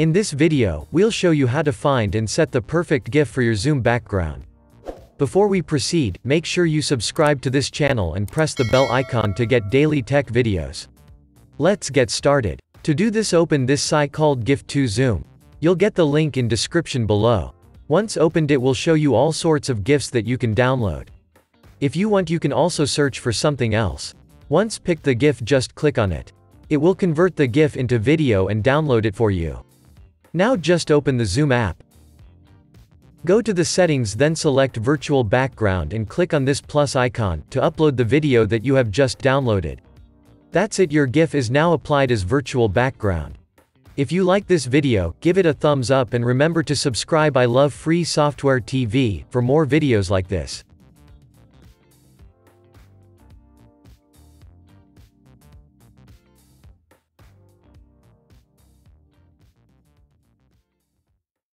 In this video, we'll show you how to find and set the perfect GIF for your Zoom background. Before we proceed, make sure you subscribe to this channel and press the bell icon to get daily tech videos. Let's get started. To do this open this site called GIF2 Zoom. You'll get the link in description below. Once opened it will show you all sorts of GIFs that you can download. If you want you can also search for something else. Once picked the GIF just click on it. It will convert the GIF into video and download it for you. Now just open the Zoom app. Go to the settings then select virtual background and click on this plus icon to upload the video that you have just downloaded. That's it your GIF is now applied as virtual background. If you like this video, give it a thumbs up and remember to subscribe I love free software TV, for more videos like this.